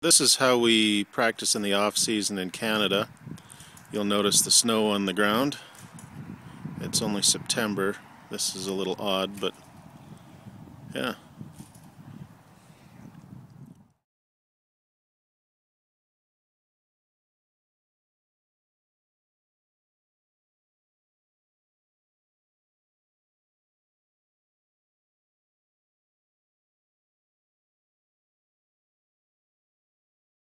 This is how we practice in the off season in Canada. You'll notice the snow on the ground. It's only September. This is a little odd, but yeah.